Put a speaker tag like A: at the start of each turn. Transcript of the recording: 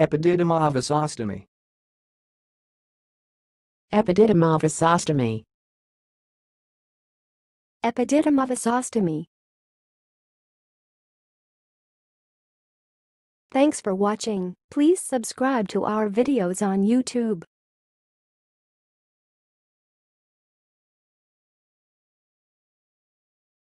A: Epididymovisostomy.
B: Epididymovisostomy.
C: Epididymovisostomy. Thanks for watching. Please subscribe to our videos on YouTube.